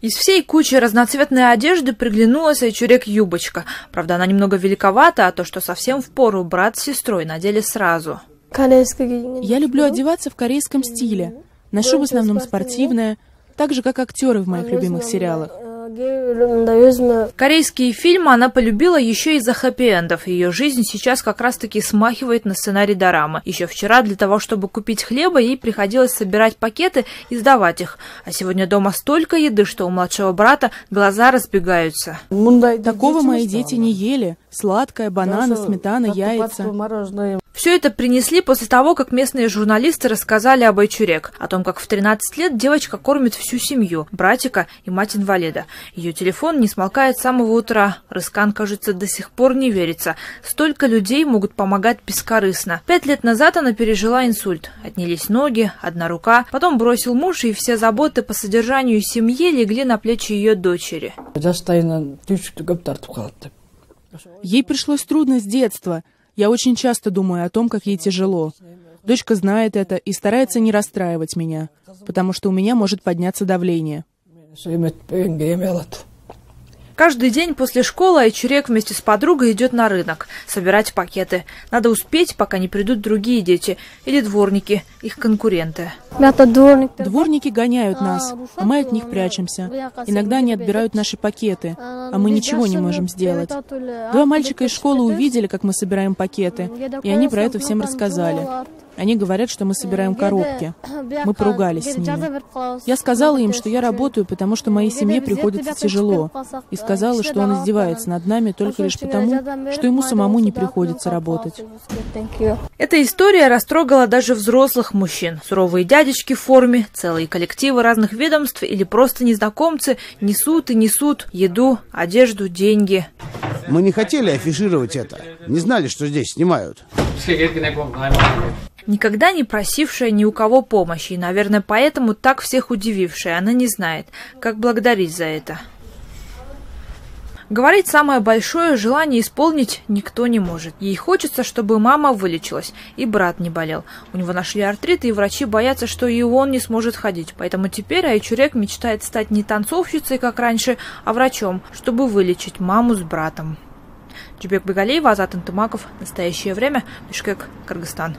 Из всей кучи разноцветной одежды приглянулась Айчурек юбочка. Правда, она немного великовата, а то, что совсем в пору брат с сестрой надели сразу. Я люблю одеваться в корейском стиле. Ношу в основном спортивное, так же, как актеры в моих любимых сериалах. Корейские фильмы она полюбила еще из-за хэппи-эндов. Ее жизнь сейчас как раз-таки смахивает на сценарий дорамы. Еще вчера для того, чтобы купить хлеба, ей приходилось собирать пакеты и сдавать их. А сегодня дома столько еды, что у младшего брата глаза разбегаются. Такого мои дети не ели. Сладкое, бананы, сметана, яйца. Все это принесли после того, как местные журналисты рассказали об Айчурек, о том, как в 13 лет девочка кормит всю семью, братика и мать-инвалида. Ее телефон не смолкает с самого утра. Рыскан, кажется, до сих пор не верится. Столько людей могут помогать бескорыстно. Пять лет назад она пережила инсульт. Отнялись ноги, одна рука. Потом бросил муж, и все заботы по содержанию семьи легли на плечи ее дочери. Ей пришлось трудно с детства – я очень часто думаю о том, как ей тяжело. Дочка знает это и старается не расстраивать меня, потому что у меня может подняться давление. Каждый день после школы Айчурек вместе с подругой идет на рынок собирать пакеты. Надо успеть, пока не придут другие дети или дворники, их конкуренты. Дворники гоняют нас, а мы от них прячемся. Иногда они отбирают наши пакеты, а мы ничего не можем сделать. Два мальчика из школы увидели, как мы собираем пакеты, и они про это всем рассказали. Они говорят, что мы собираем коробки. Мы поругались с ними. Я сказала им, что я работаю, потому что моей семье приходится тяжело. И сказала, что он издевается над нами только лишь потому, что ему самому не приходится работать. Эта история растрогала даже взрослых мужчин. Суровые дядечки в форме, целые коллективы разных ведомств или просто незнакомцы несут и несут еду, одежду, деньги. Мы не хотели афишировать это. Не знали, что здесь снимают никогда не просившая ни у кого помощи, и, наверное, поэтому так всех удивившая. Она не знает, как благодарить за это. Говорить самое большое желание исполнить никто не может. Ей хочется, чтобы мама вылечилась, и брат не болел. У него нашли артрит, и врачи боятся, что и он не сможет ходить. Поэтому теперь Айчурек мечтает стать не танцовщицей, как раньше, а врачом, чтобы вылечить маму с братом. Джубек Багалеева, Азат Антымаков. Настоящее время. Бишкек, Кыргызстан.